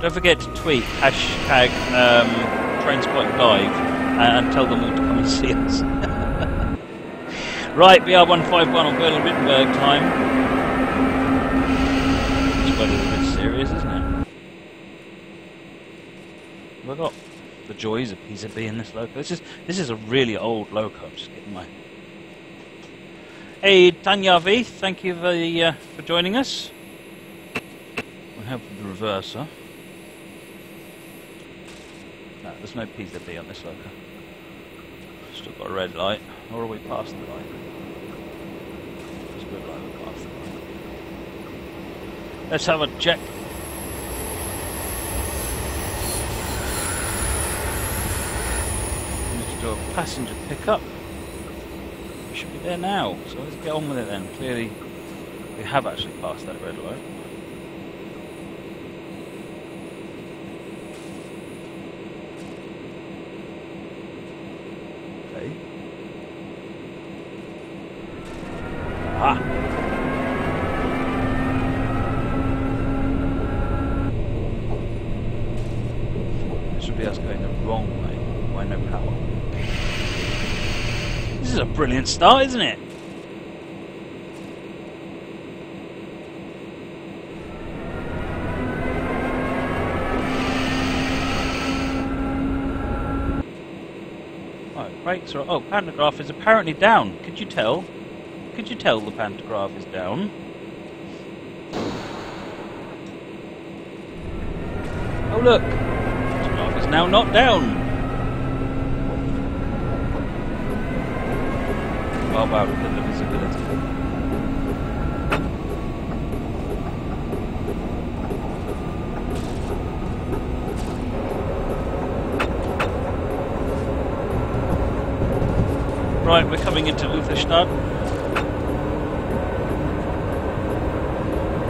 Don't forget to tweet hashtag um, Live and, and tell them all to come and see us. right, BR151 on Berlin Wittenberg time. This weather's a bit serious, isn't it? Have got the joys of PZB in this loco? This is this is a really old loco. I'm just getting my. Hey, Tanya V, thank you for, the, uh, for joining us. We have the reverser. There's no PZB on this loco. Still got a red light. Or are we past the light? A red light, we're past the light. Let's have a check. We need to do a passenger pickup. We should be there now, so let's get on with it then. Clearly, we have actually passed that red light. Start, isn't it? Right, brakes are. Oh, pantograph is apparently down. Could you tell? Could you tell the pantograph is down? Oh look! Pantograph is now not down! The visibility? Right, we're coming into Lutherstadt.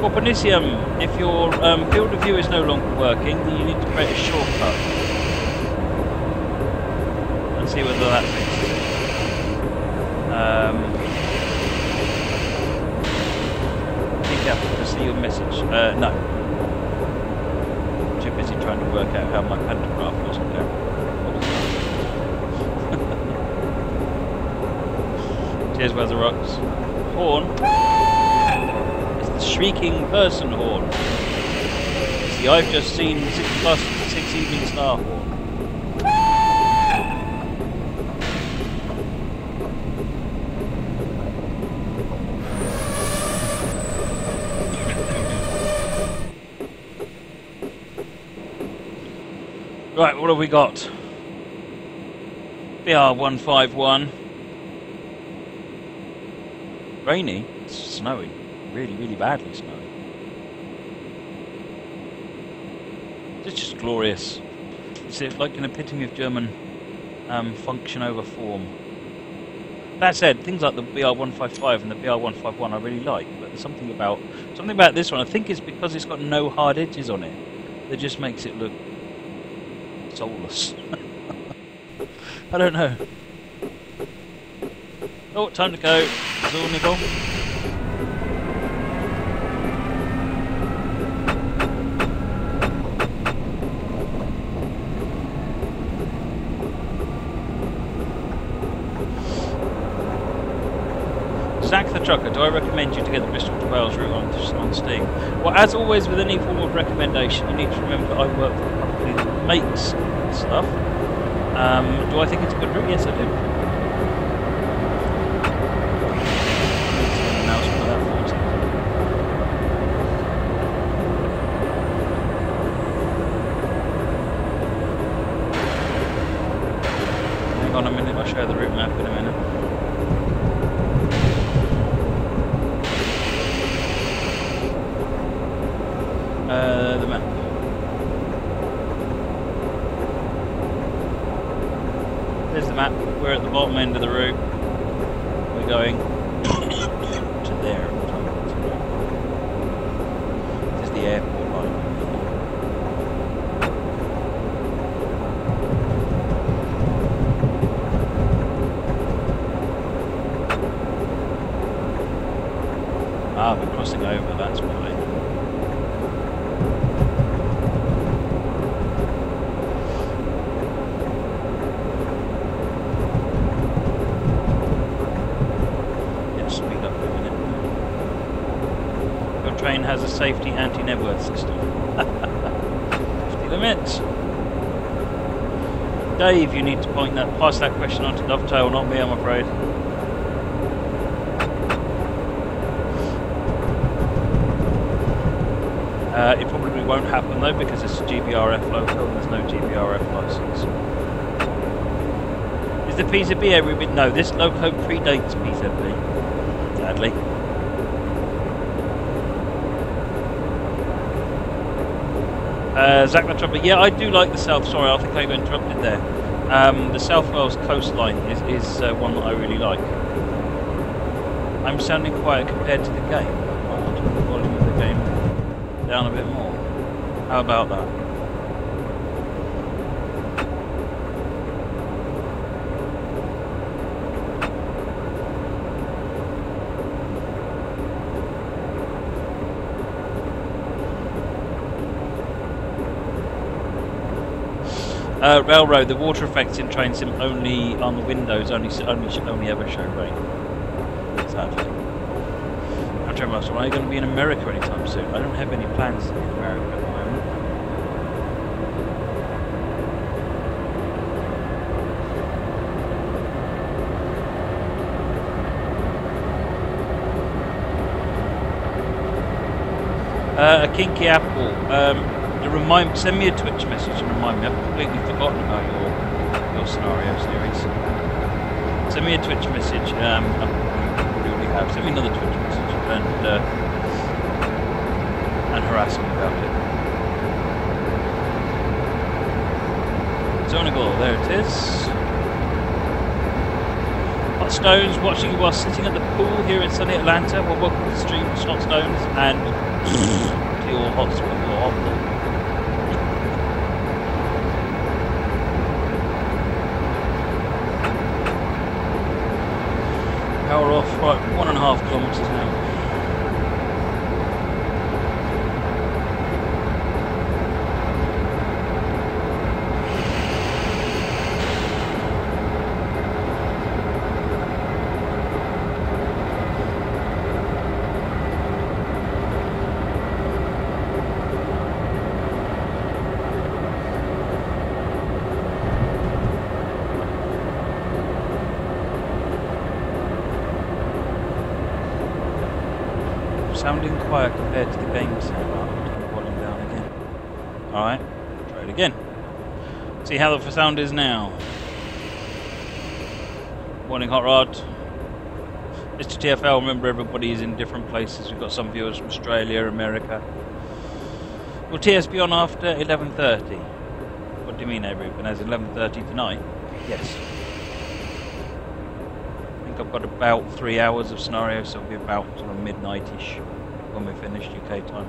For Corponicium, if your um, field of view is no longer working, then you need to create a shortcut. And see whether that fixes. Um, be careful to see your message. Uh, no. Too busy trying to work out how my pantograph wasn't down. Cheers, Weather Rocks. Horn. It's the shrieking person horn. It's the I've just seen six plus six evening star horn. What have we got? BR151. Rainy. It's snowing. Really, really badly snowing. It's just glorious. It's like an epitome of German um, function over form. That said, things like the BR155 and the BR151 I really like, but there's something about something about this one. I think it's because it's got no hard edges on it that just makes it look soulless. I don't know. Oh, time to go. Nickel. Zach the Trucker, do I recommend you to get the Bristol to Wales route on, on Steam? Well, as always with any form of recommendation, you need to remember that I work for a company makes stuff. Um, do I think it's a good route? Yes, I do. Announcement of that for a second. Hang on a minute, I'll show you the route map in a minute. Uh, the map. There's the map. We're at the bottom end of the route. We're going to there. This is the airport line. Ah, we're crossing over, that's why. train has a safety anti-Nebworth system. 50 limits. Dave, you need to point that, pass that question on to Dovetail, not me, I'm afraid. Uh, it probably won't happen though because it's a GBRF local and there's no GBRF license. Is the PZB every bit? No, this loco predates PZB, sadly. Uh, Zach Trumpet, yeah, I do like the South. Sorry, I think I interrupted there. Um, the South Wales coastline is, is uh, one that I really like. I'm sounding quiet compared to the game. I'll turn the volume of the game down a bit more. How about that? Uh, railroad, the water effects in train sim only on the windows only only only ever show rain. Sadly. I'm trying to am I going to be in America anytime soon? I don't have any plans to be in America at the moment. Uh, a kinky apple. Um, remind send me a Twitch message and remind me. I've completely forgotten about your your scenario series. Send me a Twitch message. Um, I have. Send me another Twitch message and uh, and harass me about it. Zonagle, there it is. Hot Stones, watching while sitting at the pool here in sunny Atlanta. Well, welcome to the stream, Hot Stones, and to your hot, your hot pool. Power off, right, one and a half kilometres now. quiet compared to the game sound. I'll turn the volume down again. Alright, try it again. See how the sound is now. Morning, Hot Rod. Mr. TFL, remember everybody is in different places. We've got some viewers from Australia, America. Will TS be on after 11.30? What do you mean, Avery? It's 11.30 tonight? Yes. I think I've got about three hours of scenario, so it'll be about sort of midnight-ish when we finish UK time.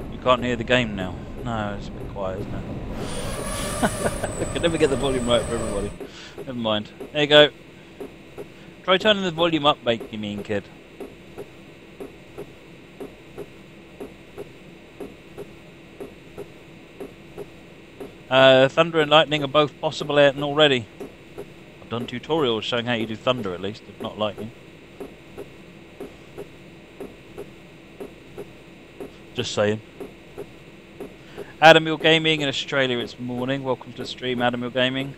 You can't hear the game now. No, it's a bit quiet, isn't it? I can never get the volume right for everybody. Never mind. There you go. Try turning the volume up, mate, you mean kid. Uh, thunder and lightning are both possible and already. I've done tutorials showing how you do thunder at least, if not lightning. Just saying. Adam Hill Gaming in Australia, it's morning. Welcome to the stream, Adam Hill Gaming.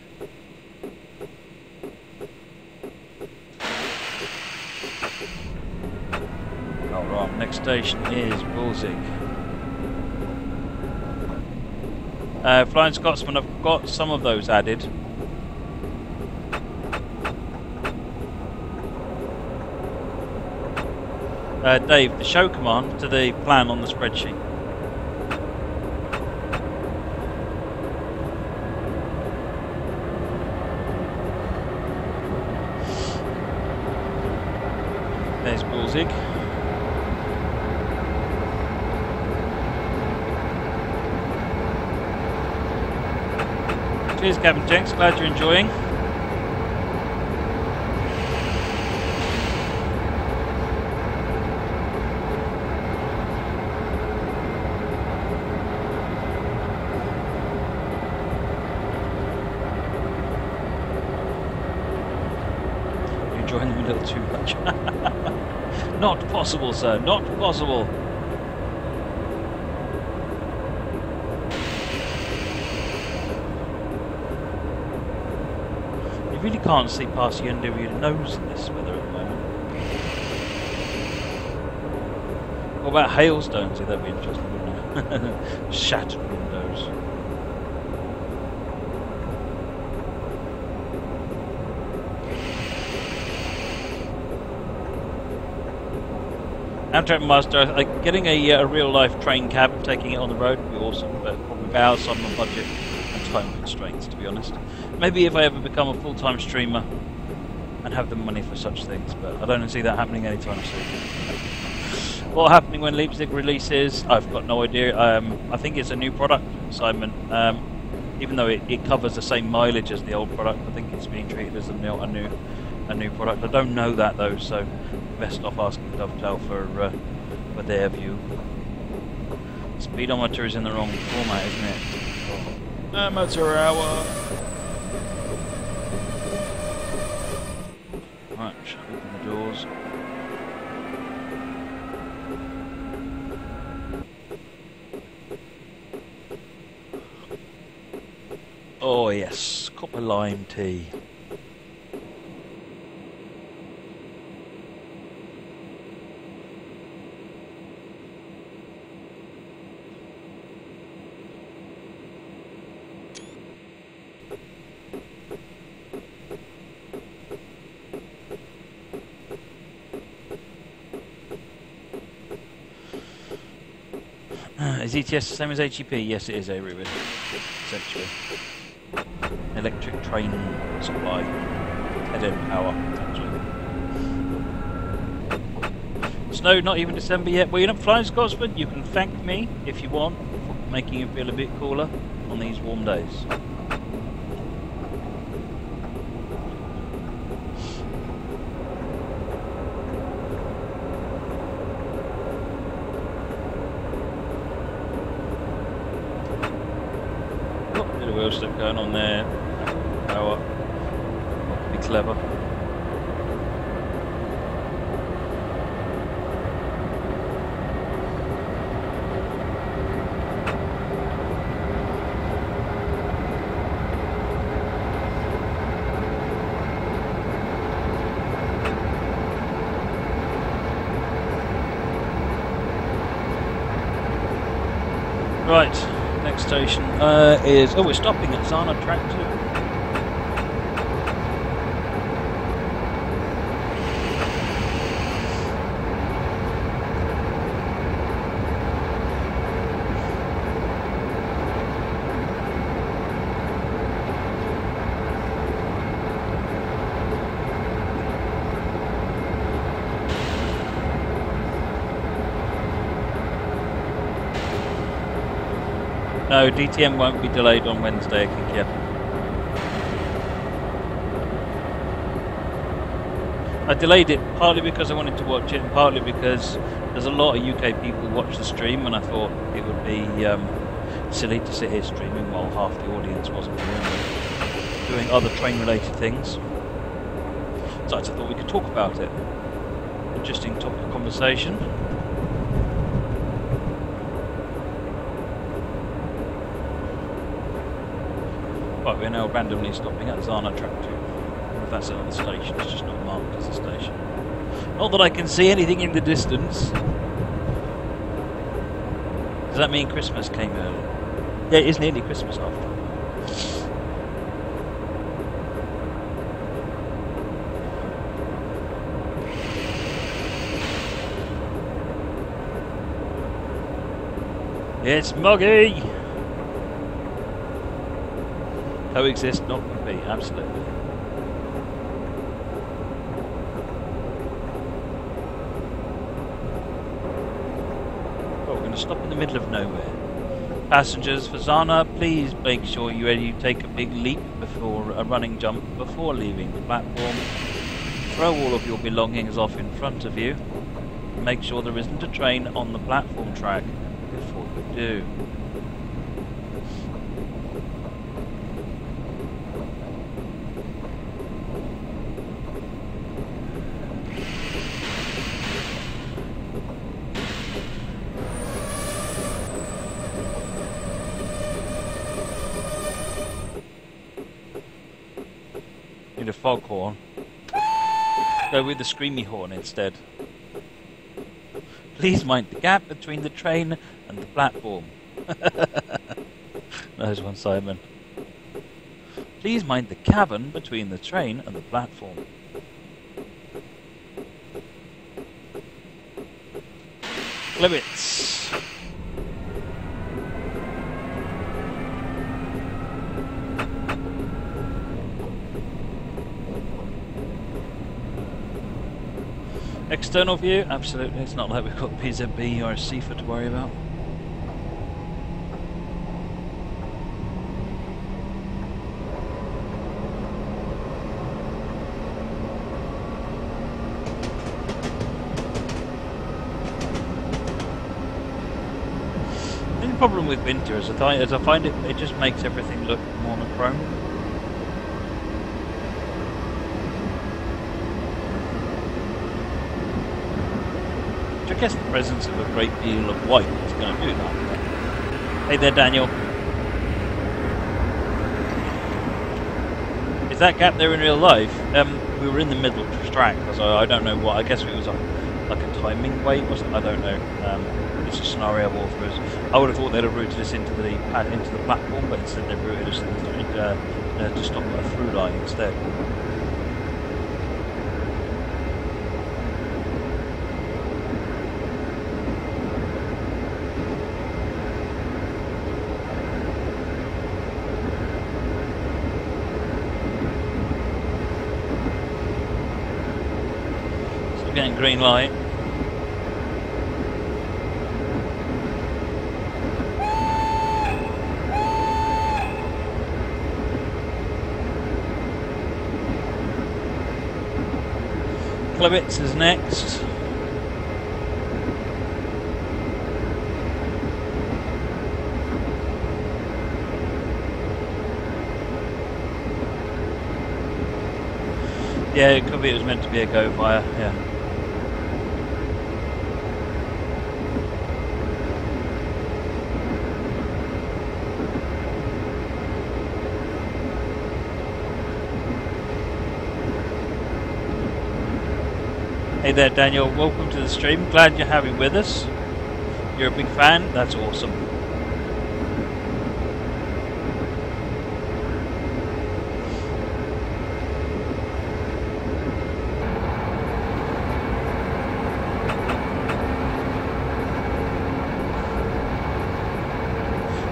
Alright, next station is Bülzig. Uh, Flying Scotsman, I've got some of those added. Uh, Dave, the show command to the plan on the spreadsheet. Gavin Jenks, glad you're enjoying. You're enjoying them a little too much. not possible, sir, not possible. Really can't see past the end of your nose in this weather at the moment. What about hailstones? Yeah, that'd be interesting, wouldn't it? Shattered windows. Amtrak Master, like getting a, uh, a real life train cab and taking it on the road would be awesome, but probably outside my budget time constraints, to be honest. Maybe if I ever become a full time streamer and have the money for such things, but I don't see that happening anytime soon. What happening when Leipzig releases? I've got no idea. Um, I think it's a new product, Simon. Um, even though it, it, covers the same mileage as the old product, I think it's being treated as a new, a new, a new product. I don't know that though, so best off asking Dovetail for uh, for their view. Speedometer is in the wrong format, isn't it? Amateur hour. Uh, right, open the doors. Oh yes, of lime tea. Is ETS the same as HEP? Yes, it is a Ruben, essentially. Electric train supply, head end power, essentially. Snow, not even December yet. Well, you're not flying Scotsman. You can thank me if you want for making you feel a bit cooler on these warm days. Stuff going on there. Power. Be clever. Right next station uh, is... Oh, we're stopping at Zahna Track No, DTM won't be delayed on Wednesday, I think, yeah. I delayed it partly because I wanted to watch it and partly because there's a lot of UK people watch the stream and I thought it would be um, silly to sit here streaming while half the audience wasn't doing, other train related things. So I thought we could talk about it. Interesting topic of conversation. Right, we're now randomly stopping at Zahna Track 2. If that's another station, it's just not marked as a station. Not that I can see anything in the distance. Does that mean Christmas came early? Yeah, it is nearly Christmas after. It's muggy! Coexist, not compete, absolutely. Well, we're going to stop in the middle of nowhere. Passengers for Zahna, please make sure you to take a big leap before a running jump before leaving the platform. Throw all of your belongings off in front of you. Make sure there isn't a train on the platform track before you do. With the screamy horn instead. Please mind the gap between the train and the platform. There's one, Simon. Please mind the cavern between the train and the platform. Limits. External view? Absolutely. It's not like we've got PZB or a Sifa to worry about. The problem with winter is I, find it, it just makes everything look monochrome. I guess the presence of a great deal of white is going to do that. Hey there, Daniel. Is that gap there in real life? Um, we were in the middle of track, so I don't know what. I guess it was a, like a timing wait, wasn't? I don't know. Um, it's a scenario war for us. I would have thought they'd have routed us into the into the platform, but instead they've routed us into, uh, uh, to stop a through line instead. Still getting green light. Klebitz is next. Yeah, it could be it was meant to be a go via, yeah. Hey there, Daniel. Welcome to the stream. Glad you're having with us. You're a big fan. That's awesome.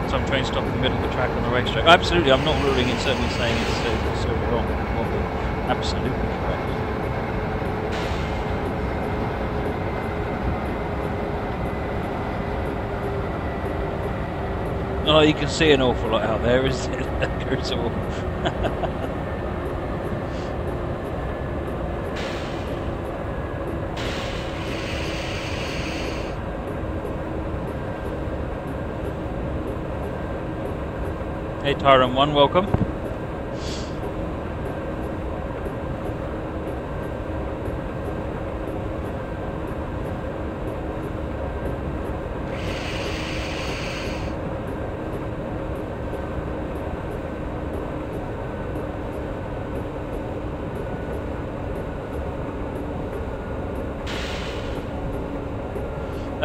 Some train stop in the middle of the track on the racetrack. Absolutely, I'm not ruling it. Certainly saying it's uh, wrong. Wrong. Absolutely correct. Oh, you can see an awful lot out there, isn't it? There's all. hey, Tyrant One, welcome.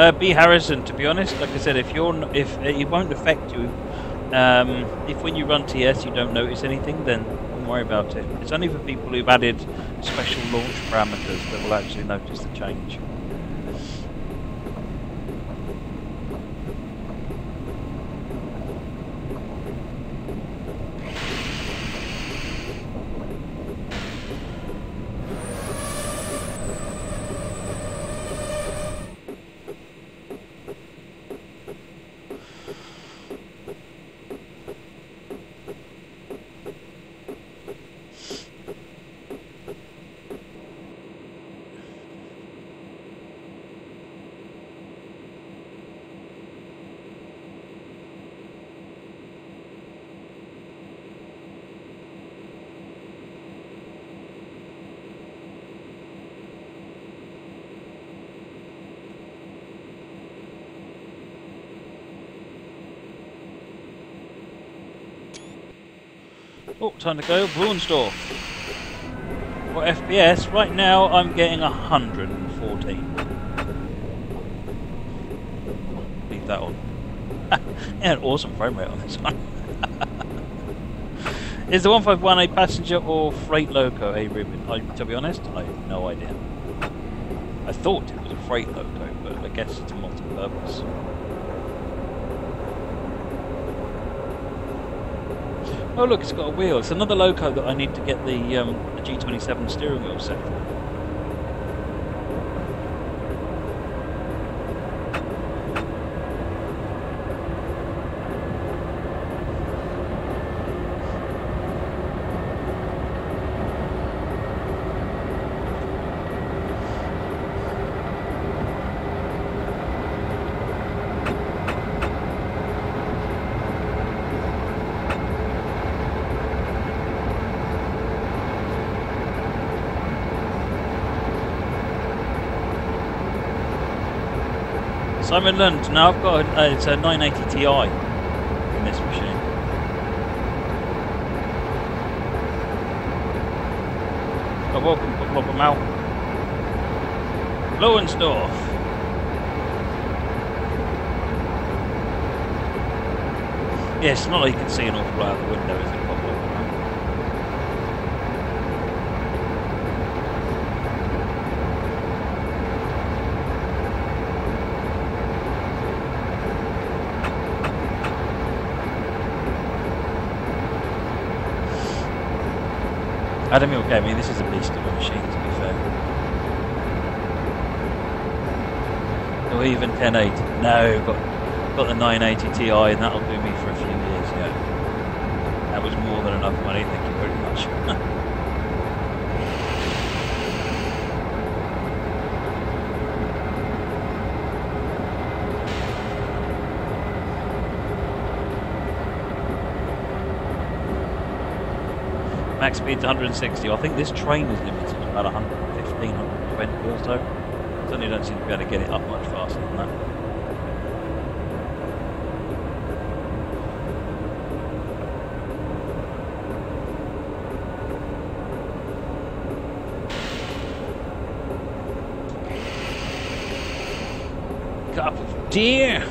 Uh, B Harrison, to be honest, like I said, if you're if uh, it won't affect you, um, if when you run TS you don't notice anything, then don't worry about it. It's only for people who've added special launch parameters that will actually notice the change. Oh, time to go. Brunsdorf. What FPS? Right now I'm getting 114. Leave that on. yeah, an awesome frame rate on this one. Is the 151 a passenger or freight loco, a Ruben? I, to be honest, I have no idea. I thought it was a freight loco, but I guess it's a multi-purpose. Oh look, it's got a wheel. It's another loco that I need to get the, um, the G27 steering wheel set for. Simon Lund. Now I've got a, uh, it's a 980 Ti in this machine. Oh, welcome, welcome out. Lowenstoff. Yeah, it's not like you can see an awful lot out the window, is it? Adam okay, I mean, this is a beast of a machine, to be fair. Or even 1080. No, got, got the 980 Ti, and that'll do me for a few years, yeah. That was more than enough money, thank you very much. max speed's 160. I think this train is limited to about 115, 120 or so. Certainly don't seem to be able to get it up much faster than that. Cup of deer.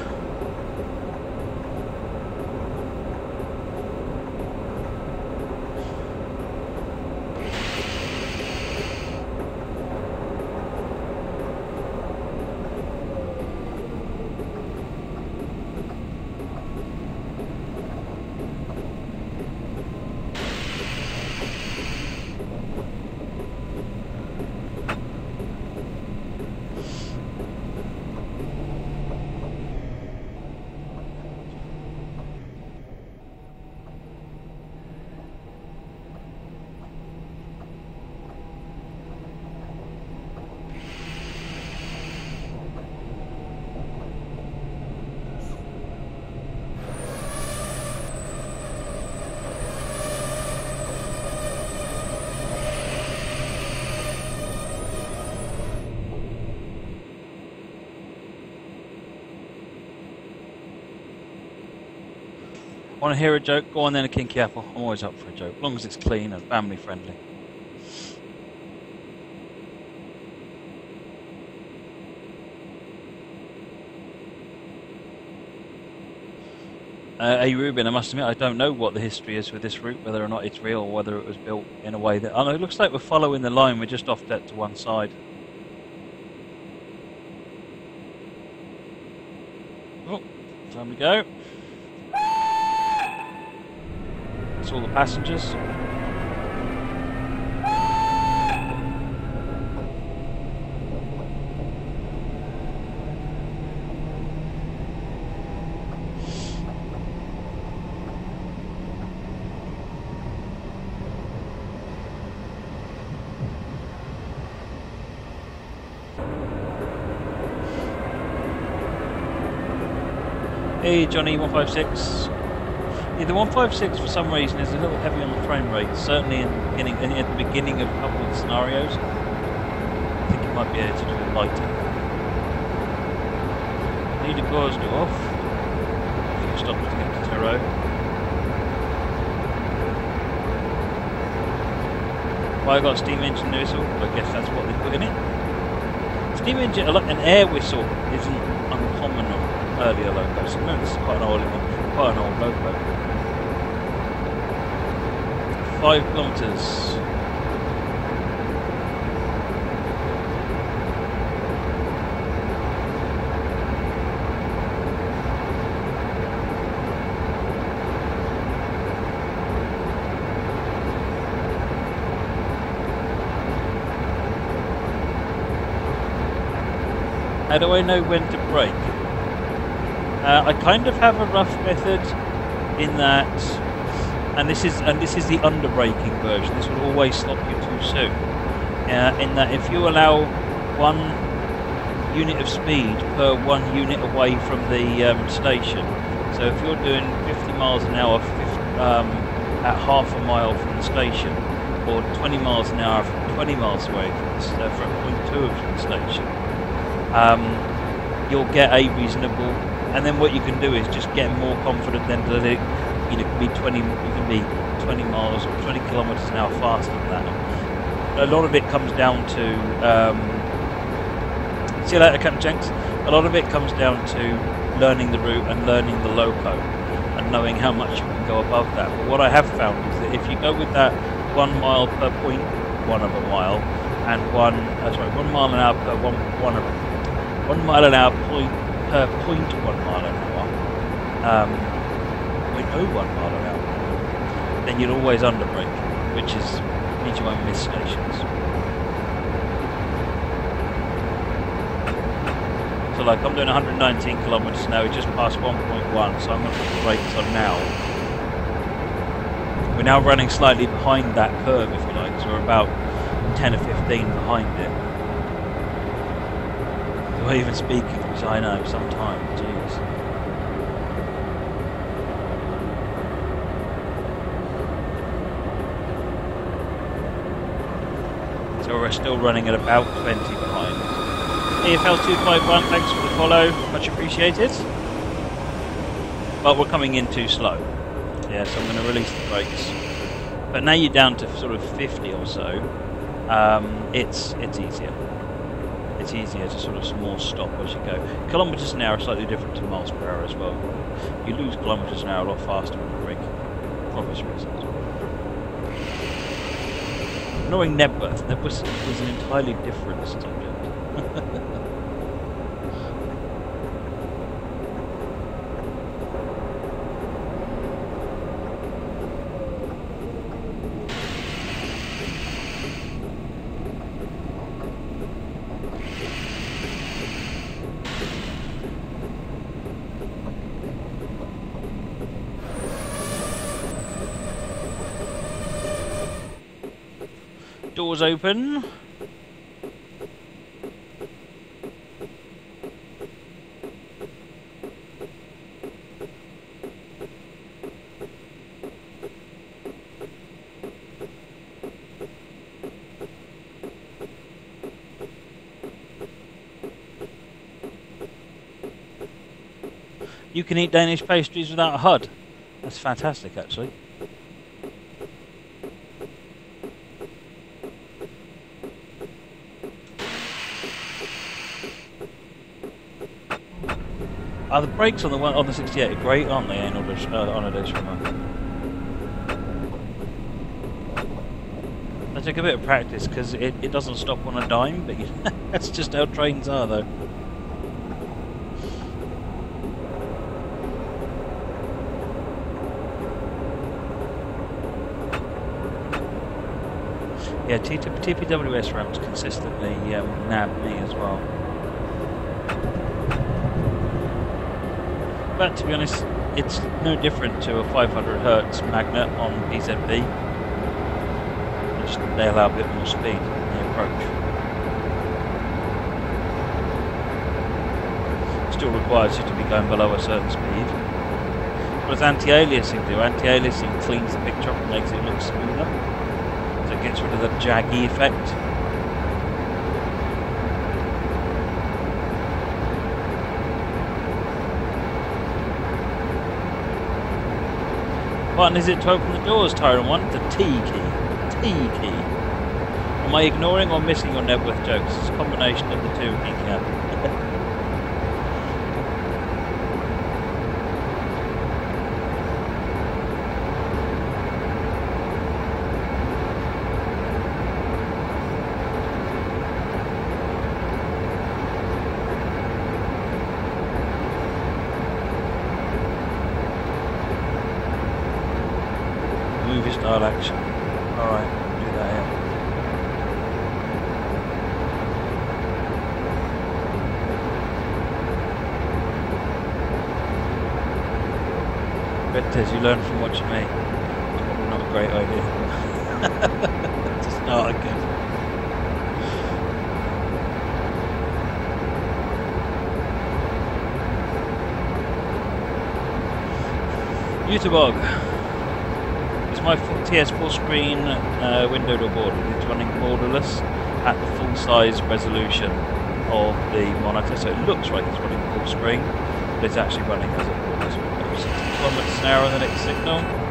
Want to hear a joke? Go on then, a kinky apple. I'm always up for a joke, as long as it's clean and family friendly. Uh, hey Ruben, I must admit I don't know what the history is with this route, whether or not it's real or whether it was built in a way that... Oh no, it looks like we're following the line, we're just off that to one side. Oh, time to go. All the passengers. Hey Johnny 156 yeah, the 156 for some reason is a little heavy on the frame rate, certainly in the beginning, at the beginning of a couple of the scenarios. I think it might be able to do with lighting. Need a cause to off. Stop to get to zero. Why I got steam engine whistle? I guess that's what they put in it. Steam engine, an air whistle isn't uncommon on earlier locos. Remember, this is quite an old, quite an old logo. Five kilometres. How do I know when to brake? Uh, I kind of have a rough method in that, and this is and this is the under braking version. This will always stop you too soon. Uh, in that, if you allow one unit of speed per one unit away from the um, station, so if you're doing 50 miles an hour 50, um, at half a mile from the station, or 20 miles an hour from 20 miles away from, the, uh, point two of the station, um, you'll get a reasonable. And then what you can do is just get more confident. Then that it, you know, can be 20, you can be 20 miles or 20 kilometers an hour faster than that. A lot of it comes down to. Um, see you later, Captain Jenks. A lot of it comes down to learning the route and learning the loco and knowing how much you can go above that. But what I have found is that if you go with that one mile per point, one of a mile, and one, uh, sorry, one mile an hour per one, one of one mile an hour point per point one mile an hour, um, oh one mile an hour, then you'll always underbrake, which is means you won't miss stations. So like I'm doing 119 kilometers now, we just past 1.1, so I'm going to put the brakes on now. We're now running slightly behind that curve, if you like, so we're about 10 or 15 behind it. Not even speaking, which I know sometimes, jeez. So we're still running at about 20 behind. EFL251, thanks for the follow, much appreciated. But we're coming in too slow. Yeah, so I'm going to release the brakes. But now you're down to sort of 50 or so, um, it's it's easier it's easier to sort of small stop as you go. Kilometres an hour are slightly different to miles per hour as well. You lose kilometres an hour a lot faster when you brake, for obvious reasons. Knowing Nebworth, Nebworth was an entirely different subject. doors open. You can eat Danish pastries without a HUD. That's fantastic, actually. Are the brakes on the on the 68 great, aren't they? On a, uh, on a dish They take a bit of practice because it, it doesn't stop on a dime, but that's just how trains are, though. Yeah, TPWS ramps consistently um, nab me as well. But to be honest, it's no different to a 500 hertz magnet on PZB. Just they allow a bit more speed in the approach. Still requires you to be going below a certain speed. What does anti-aliasing do? Anti-aliasing cleans the picture up and makes it look smoother. So it gets rid of the jaggy effect. Button is it to open the doors, Tyrant 1? The T key. T key. Am I ignoring or missing your Knebworth jokes? It's a combination of the two, geeking style action. Alright, do that here. Red Tez, you learn from watching me. Probably not a great idea. to start again. Utebog my full screen uh, windowed or board. It's running borderless at the full size resolution of the monitor, so it looks like it's running full screen, but it's actually running as a borderless window. 60 kilometers an hour on the next signal.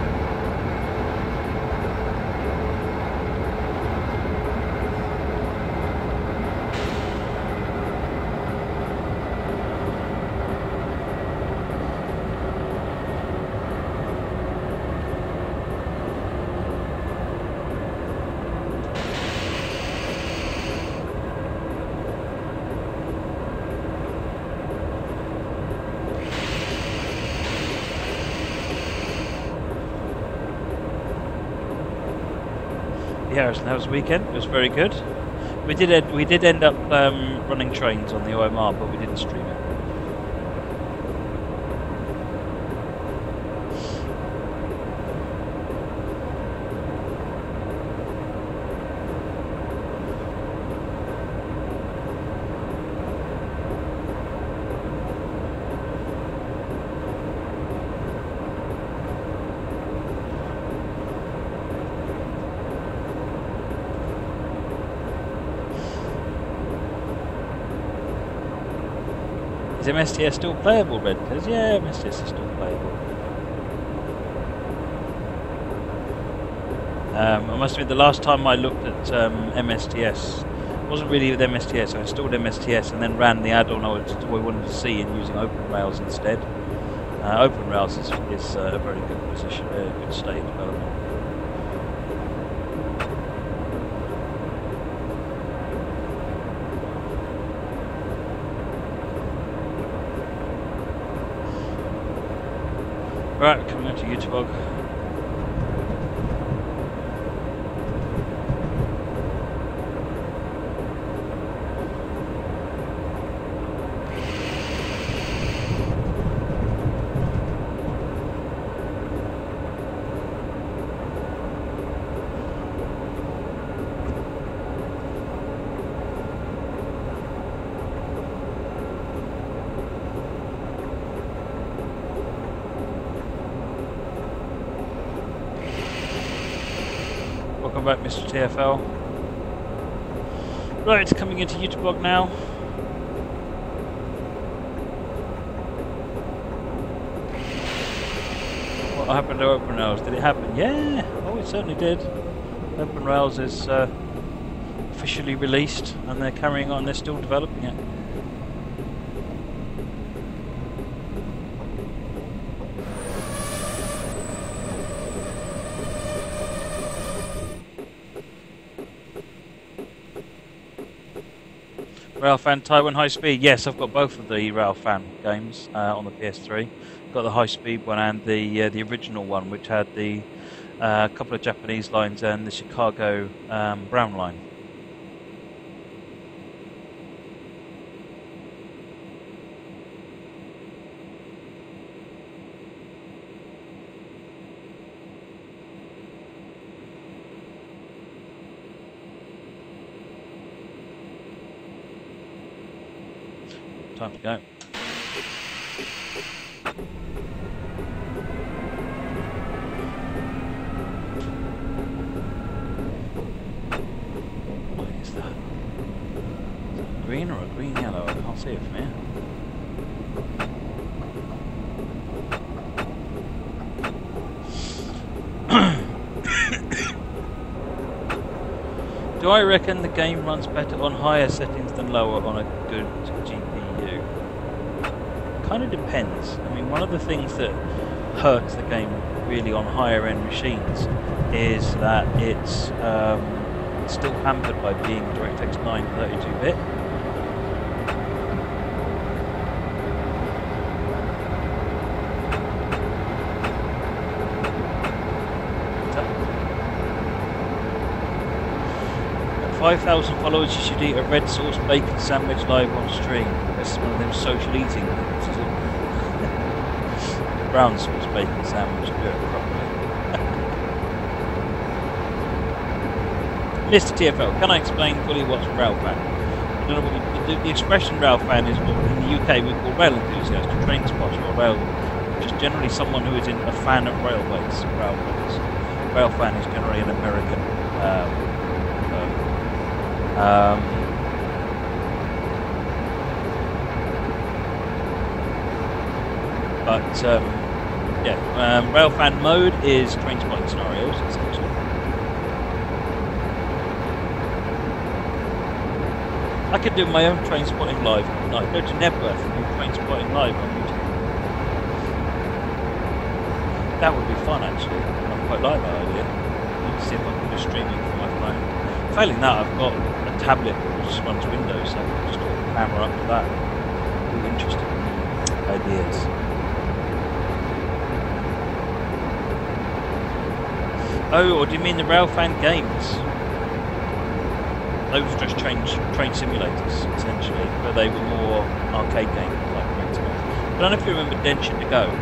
Yeah, Harrison, that was weekend. It was very good. We did we did end up um, running trains on the OMR, but we didn't stream it. MSTS still playable, Red? Because yeah, MSTS is still playable. Um, I must admit, the last time I looked at um, MSTS, wasn't really with MSTS. I installed MSTS and then ran the add-on I, wanted to see in using Open Rails instead. Uh, OpenRails is, is uh, a very good position, a good state development. Right, coming on to YouTube. Welcome back, Mr. TFL. Right, coming into YouTube now. What happened to Open Rails? Did it happen? Yeah, oh, it certainly did. Open Rails is uh, officially released, and they're carrying on. They're still developing it. Railfan Taiwan High Speed. Yes, I've got both of the Railfan games uh, on the PS3. Got the high speed one and the uh, the original one, which had the uh, couple of Japanese lines and the Chicago um, Brown line. Time to go. What is that? Is that green or a green yellow? I can't see it from here. Do I reckon the game runs better on higher settings than lower on a good GPU? Depends. I mean, one of the things that hurts the game really on higher end machines is that it's um, still hampered by being DirectX 9 32-bit. 5,000 followers, you should eat a red sauce bacon sandwich live on stream. That's one of them social eating things, Brown sauce bacon sandwich, do it properly. Mr. TFL, can I explain fully what's railfan? I don't know the, the, expression railfan is what in the UK we call rail enthusiast, a train spotter or rail, just generally someone who is in a fan of railways, railways. Railfan is generally an American um, um, but um, yeah, um, railfan mode is train spotting scenarios. I could do my own train spotting live. Like go to Knebworth and do train spotting live on YouTube. That would be fun actually. I quite like that idea. Let's see if I can do streaming from my phone. Failing that, I've got a tablet which just runs Windows, so I can just hammer up to that. Interesting ideas. Oh, or do you mean the Railfan games? Those were just train, train simulators, essentially, but they were more arcade games like Train I don't know if you remember Densha de Go,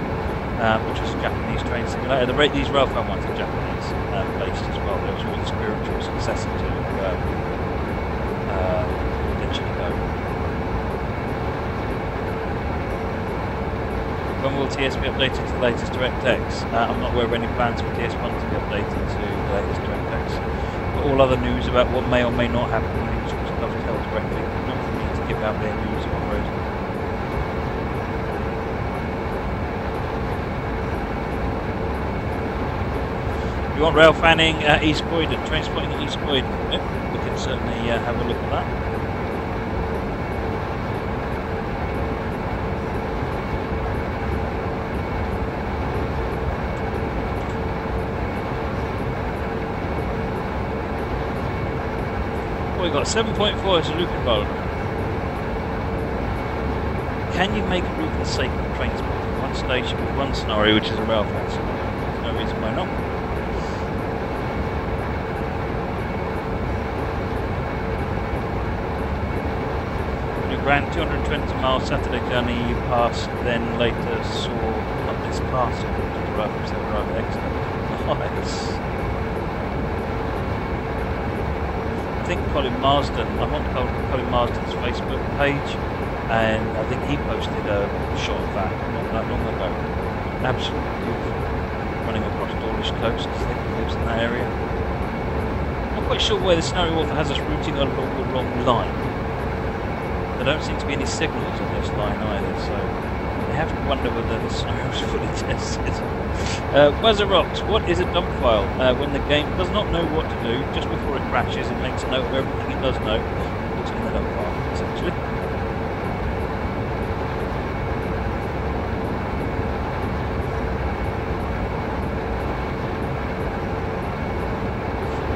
um, which was a Japanese train simulator. The, these Railfan ones are Japanese um, based as well. They were the spiritual successor to um, uh, When will TS be updated to the latest DirectX? Uh, I'm not aware of any plans for TS1 to be updated to the latest DirectX. But all other news about what may or may not happen in the industry is tell directly, not for me to give out their news on road. you want rail fanning at East Croydon, train spotting at East Croydon, yep, we can certainly uh, have a look at that. We've got 7.4 as a loop involved. Can you make a route for the sake of transport? One station with one scenario, which is a rail pass. There's no reason why not. You ran 220 miles Saturday journey, you passed, then later saw this castle, which is right excellent. Nice. Think Colin Marsden, I'm on Colin Marsden's Facebook page, and I think he posted a shot of that not that long ago. Absolutely beautiful. Running across Dawlish Coast, I think he lives in that area. I'm not quite sure where the scenario author has us routing along the wrong line. There don't seem to be any signals on this line either, so I have to wonder whether the scenario is fully tested. Uh, Rocks, what is a dump file? Uh, when the game does not know what to do, just before it crashes, it makes a note of everything it does know, it in the dump file, essentially.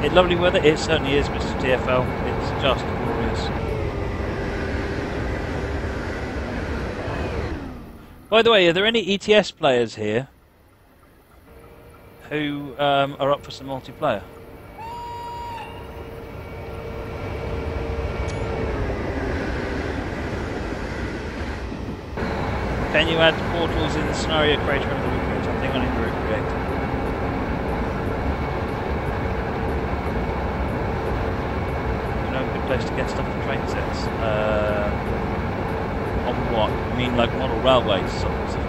It's lovely weather, it certainly is, Mr. TFL. It's just glorious. By the way, are there any ETS players here? who um, are up for some multiplayer. Can you add portals in the scenario creator of the route Something on route creator. You know, a good place to get stuff for train sets. Uh, on what? Mean, like model railways, found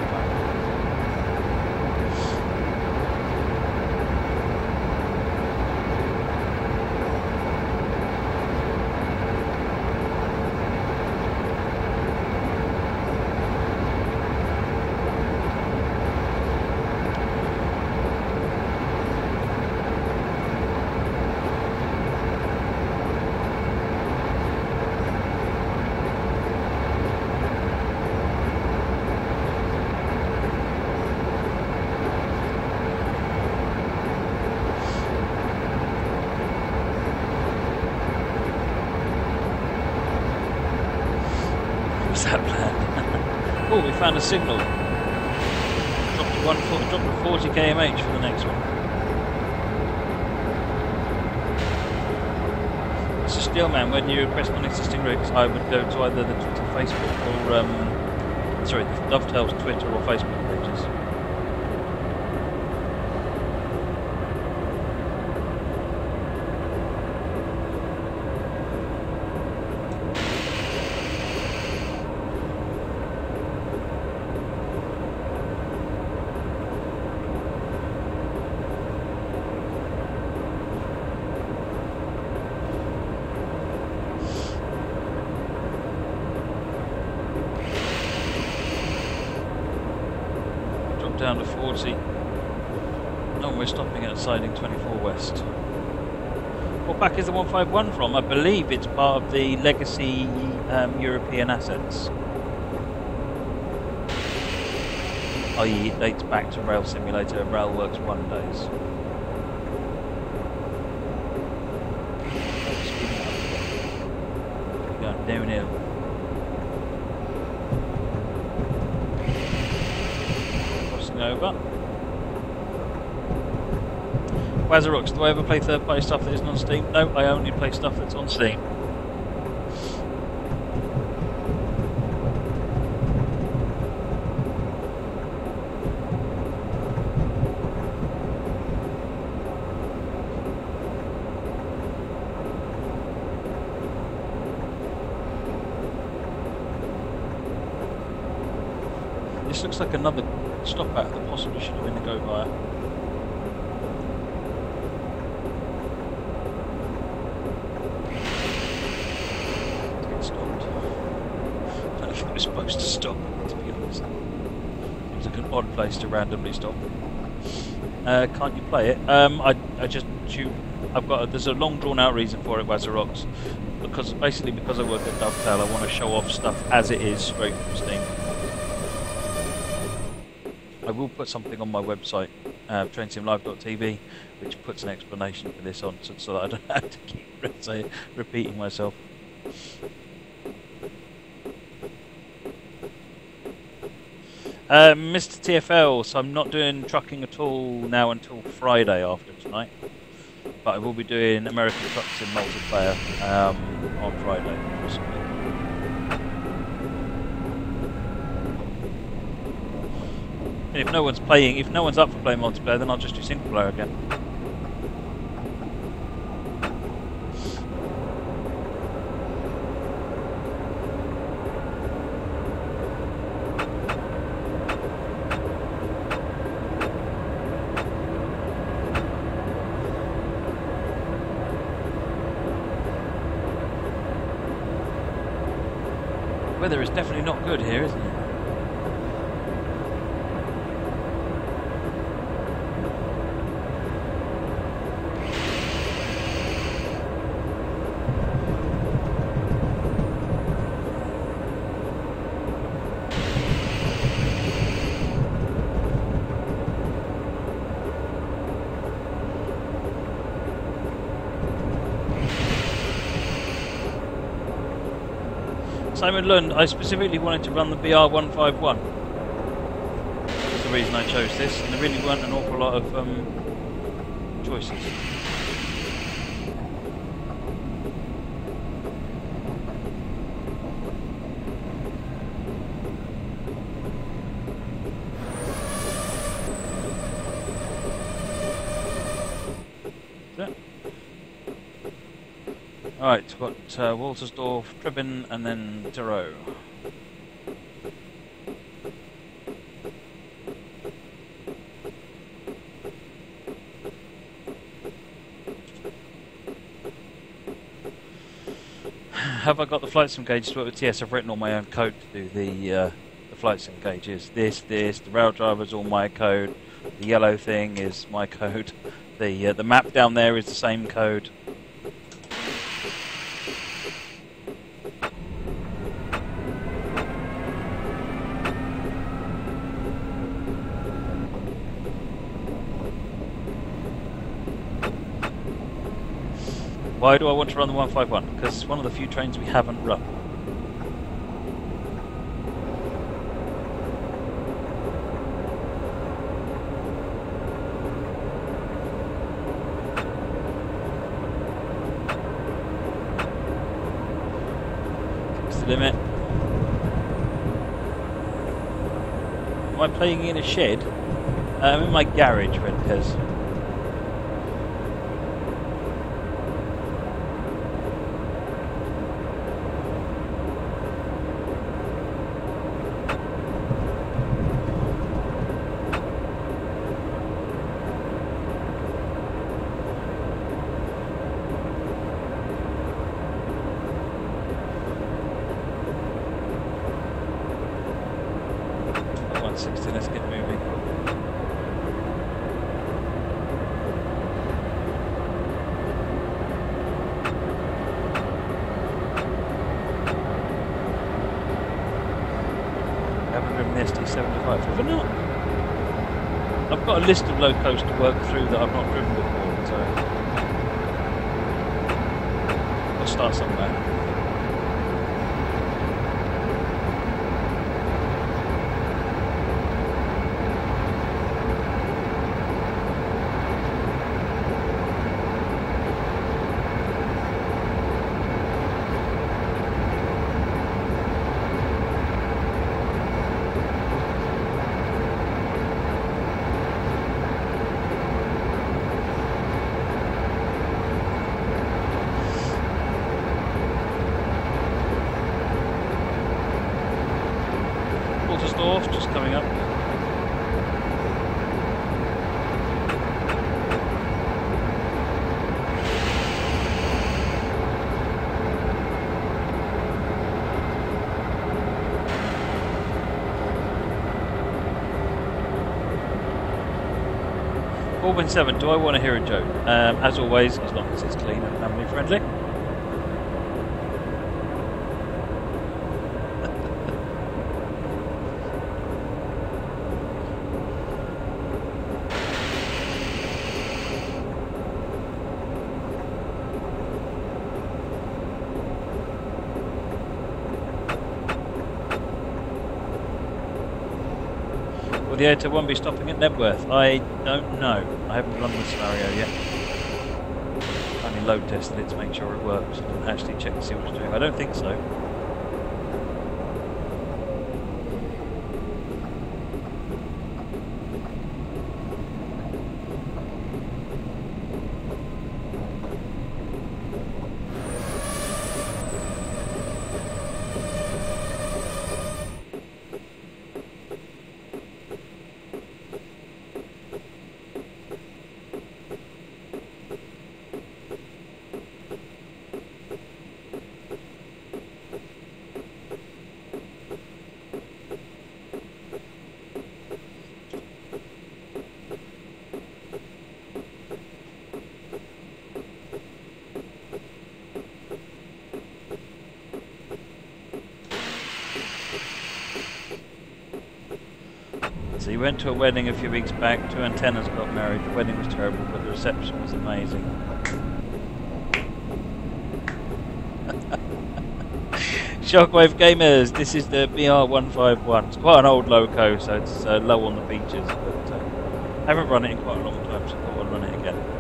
man. When you request on existing routes, I would go to either the Twitter, Facebook, or um, sorry, the Dovetail's Twitter or Facebook pages. down to 40. No, we're stopping at siding 24 west. Is the 151 from? I believe it's part of the legacy um, European assets. i.e. it dates back to Rail Simulator and Railworks 1 days. Going downhill. over. Wazarux, do I ever play third party stuff that isn't on Steam? No, I only play stuff that's on Steam. This looks like another stop at that possibly should have been the go via. Get stopped. I don't know if it was supposed to stop, to be honest. It was like an odd place to randomly stop. Uh, can't you play it? Um, I, I just you, I've got a, there's a long drawn out reason for it, Wazarox. Because basically because I work at Dovetail, I want to show off stuff as it is straight from Steam. I will put something on my website, uh, trainsimlive.tv, which puts an explanation for this on, so, so that I don't have to keep repeating myself. Uh, Mr. TFL, so I'm not doing trucking at all now until Friday after tonight, but I will be doing American Trucks in multiplayer um, on Friday, possibly. And if no one's playing, if no one's up for playing multiplayer, then I'll just do single player again. Weather is definitely not good Simon Lund, I specifically wanted to run the BR151. That's the reason I chose this, and there really weren't an awful lot of um, choices. Right, we've got uh, Waltersdorf, Trebbin, and then Thyrow. Have I got the flight sim gauges to work with? Yes, I've written all my own code to do the uh, the flight sim gauges. This, this, the rail driver's all my code. The yellow thing is my code. The uh, the map down there is the same code. Why do I want to run the 151? Because it's one of the few trains we haven't run. Limit. Am I playing in a shed? I'm in my garage, Red Pez. List of locos to work through that I've not driven before, so. I'll start somewhere. Corbin 7, do I want to hear a joke? Um, as always, as long as it's clean and family friendly. 48 won't be stopping at Knebworth. I don't know. I haven't run the scenario yet. I Only load tested it to make sure it works. Didn't actually check to see what it's doing. I don't think so. We went to a wedding a few weeks back. Two antennas got married. The wedding was terrible, but the reception was amazing. Shockwave Gamers, this is the BR151. It's quite an old loco, so it's uh, low on the features, but uh, haven't run it in quite a long time, so I thought I'd run it again.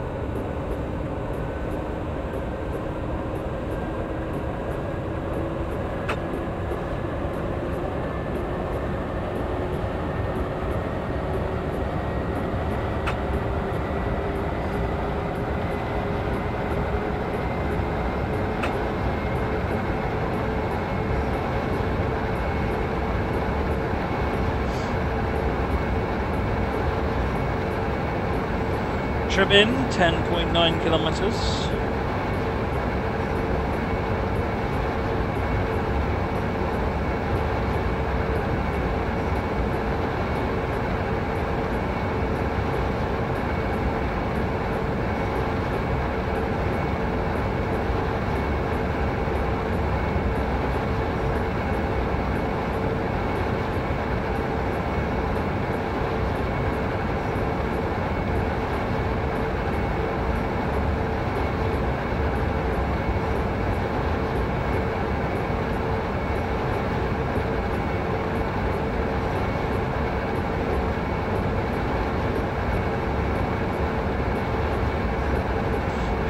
Trebbin, 10.9 kilometers.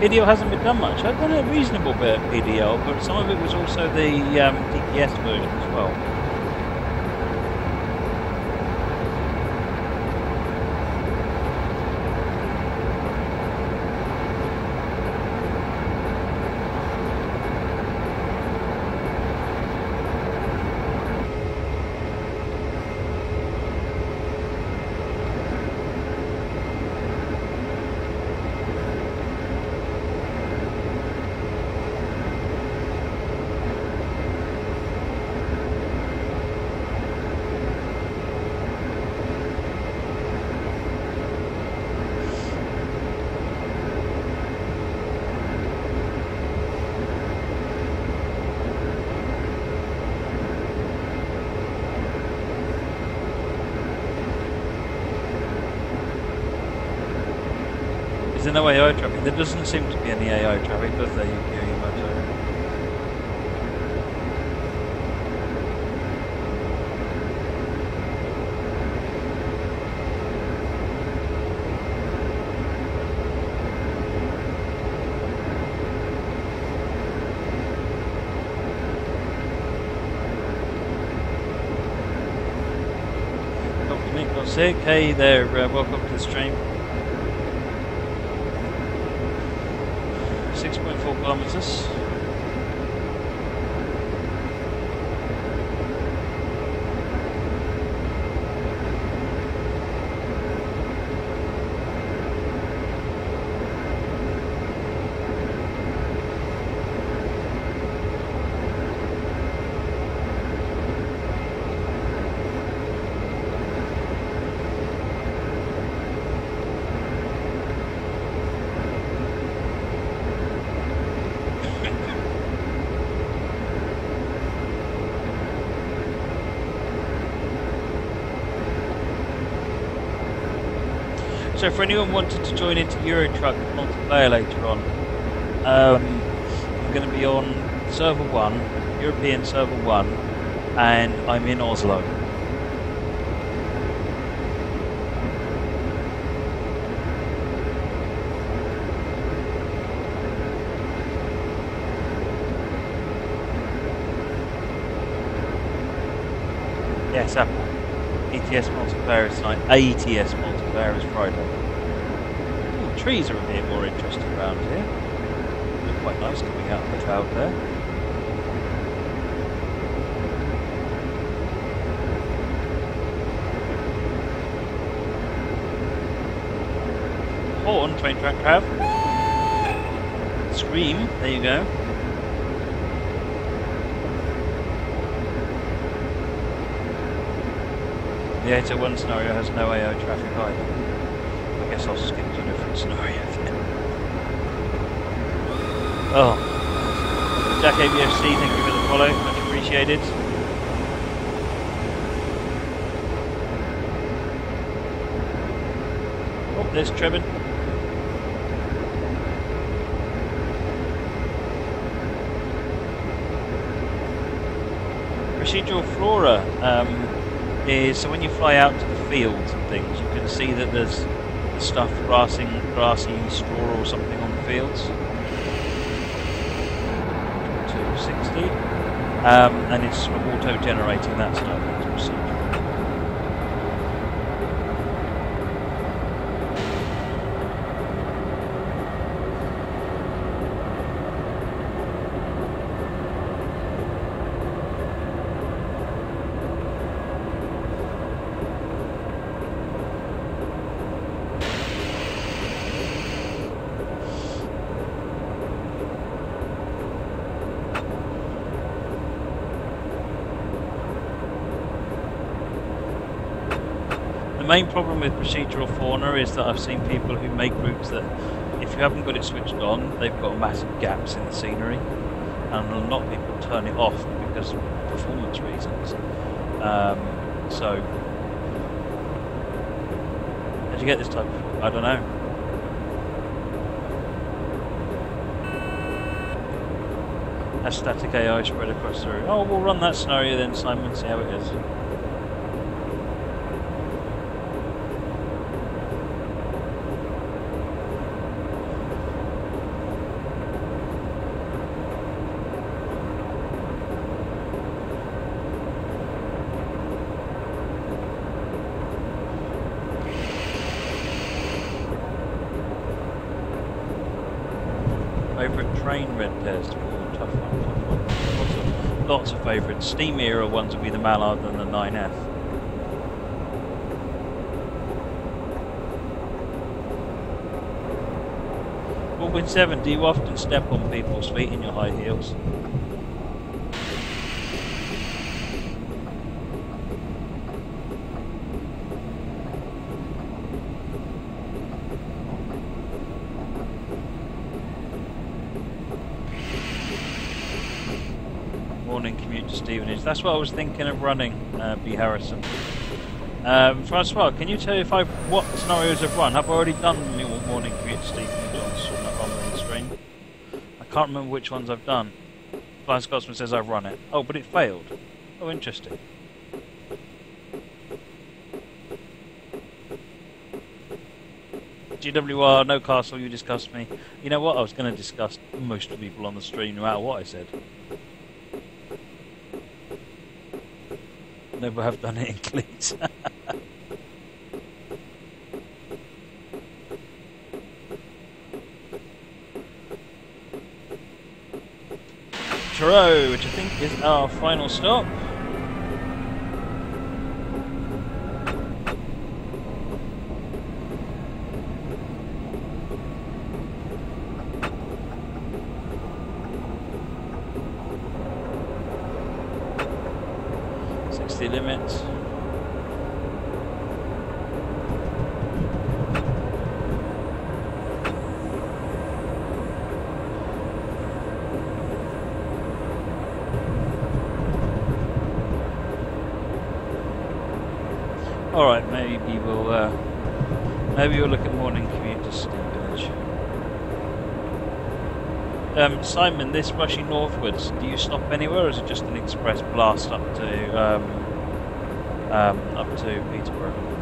PDL hasn't been done much. I've done a reasonable bit of PDL, but some of it was also the um, DPS version as well. No AI traffic? There doesn't seem to be any AI traffic, does there, Yukio Yamato? Dr. Nick sick. Hey there, uh, welcome to the stream. 6.4 kilometers. So for anyone wanted to join into Euro Truck multiplayer later on, um, I'm going to be on server one, European server one, and I'm in Oslo. Yes, Apple. ETS multiplayer is tonight. ATS multiplayer is Friday. Ooh, trees are a bit more interesting around here. Look quite nice coming out of the cloud there. Oh, Horn, train track crab. Scream, there you go. The 801 scenario has no AI traffic either. I guess I'll skip to a different scenario then. Oh. Jack ABFC, thank you for the follow, much appreciated. Oh, there's Trebbin. Procedural flora. Um, is so when you fly out to the fields and things, you can see that there's the stuff grassing, grassy straw or something on the fields. 260. Um, and it's auto-generating that stuff. It's procedural. The main problem with procedural fauna is that I've seen people who make routes that, if you haven't got it switched on, they've got massive gaps in the scenery, and a lot of people turn it off because of performance reasons. Um, so, how'd you get this type? Of, I don't know. Has static AI spread across the room. Oh, we'll run that scenario then, Simon. See how it is. Favourite train red test? Oh, tough one, tough one. Lots of, lots of favourites. Steam era Mallard and the 9F. Baldwin 7, do you often step on people's feet in your high heels? Morning commute to Stevenage. That's what I was thinking of running, uh, B. Harrison. Um, Francois, can you tell if I've what scenarios I've run? I've I already done the morning commute to Stevenage on, on the screen? I can't remember which ones I've done. Flying Scotsman says I've run it. Oh, but it failed. Oh, interesting. GWR, no castle, you discussed me. You know what? I was going to discuss most people on the stream, no matter what I said. Never have done it in cleats. Truro, which I think is our final stop. Alright, maybe we'll uh, maybe we'll look at morning commute to Stevenage. Um, Simon, this rushing northwards, do you stop anywhere or is it just an express blast up to um, um, up to Peterborough?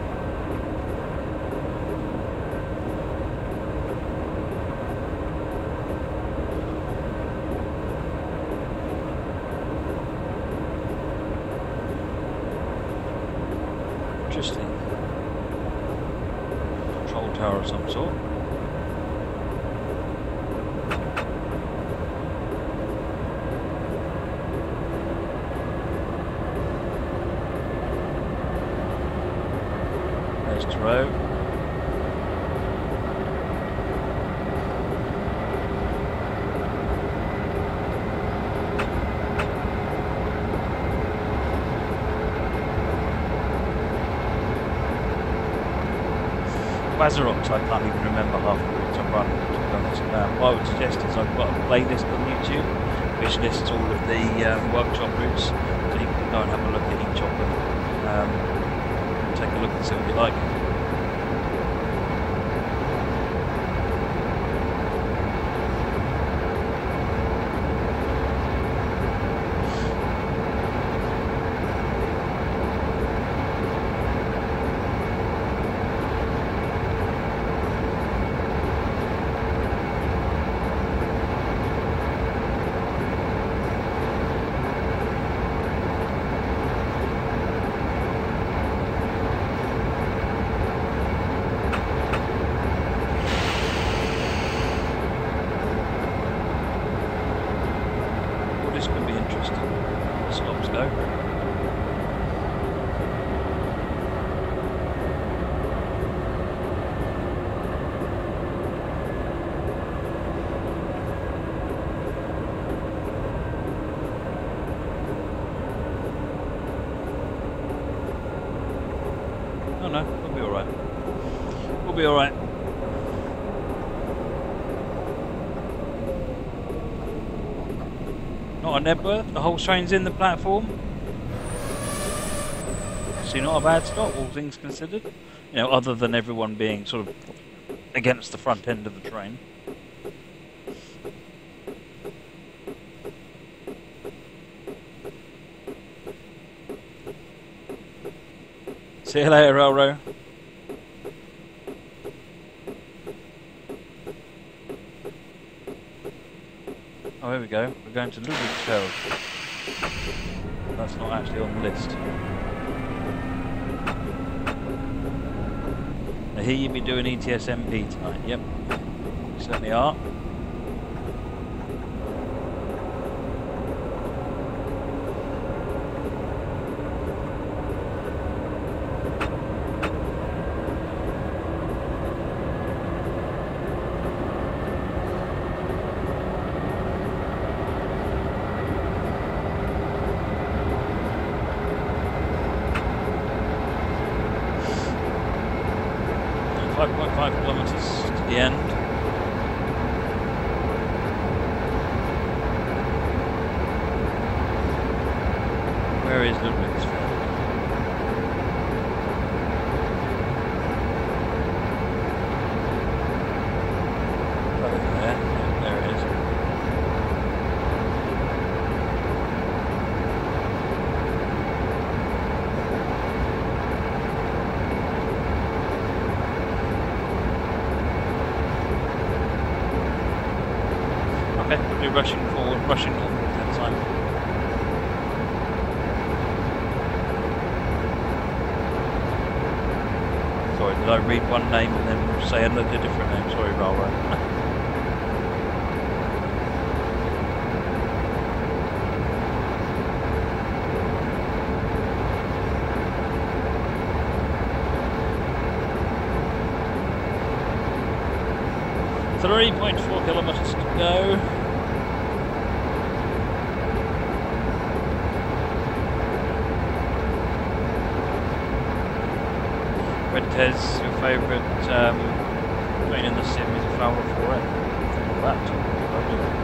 Knebworth, the whole train's in the platform. See, not a bad stop, all things considered. You know, other than everyone being sort of against the front end of the train. See you later, Elro. We go. We're going to Ludwigsfeld. That's not actually on the list. I hear you be doing ETSMP tonight. Yep, you certainly are. 2.5 kilometres to the end. Where is Ludwigsfeld? Over there. Yeah, there it is. Okay, we'll do rushing forward, rushing north that time. Sorry, did I read one name and then say another different name? Sorry, Rara. Three point four kilometres to go. Red Tez, your favourite um, train in the sim is a flower for it. That. Lovely.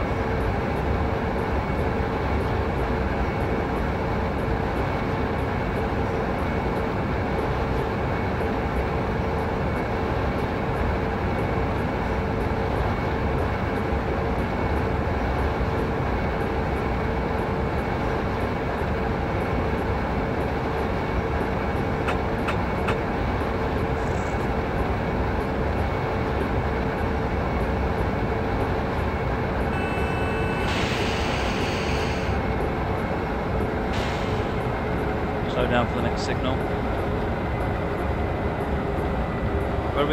Slow down for the next signal.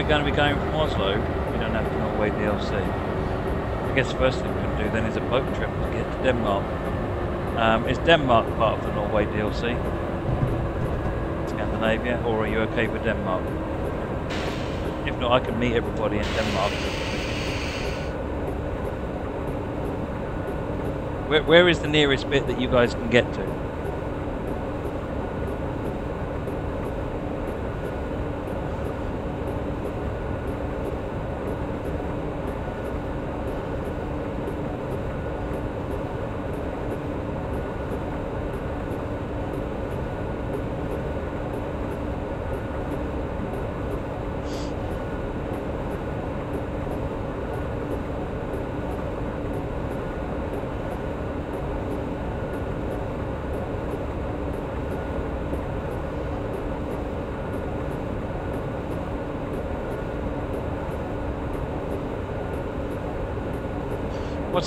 Where are going to be going from Oslo? We don't have to Norway DLC. I guess the first thing we can do then is a boat trip to get to Denmark. Um, is Denmark part of the Norway DLC? Scandinavia, or are you okay with Denmark? If not, I can meet everybody in Denmark. Where, where is the nearest bit that you guys can get to?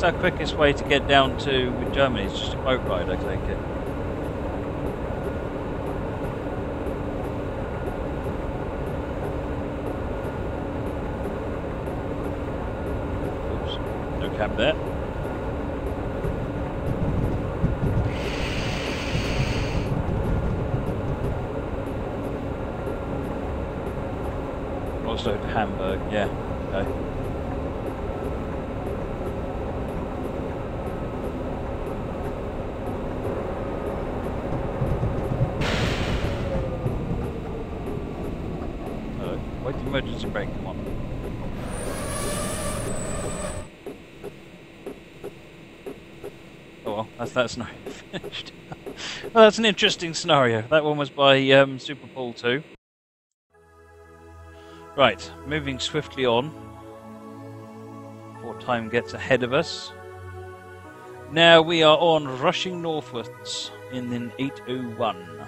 What's our quickest way to get down to Germany? It's just a boat ride, I take it. Oops, no cab there. Oslo to Hamburg, yeah. Okay. Uh, wait the emergency brake, come on. Oh well, that's that scenario finished. well, that's an interesting scenario. That one was by um, Super Paul 2. Right, moving swiftly on. Before time gets ahead of us. Now we are on rushing northwards in an 801.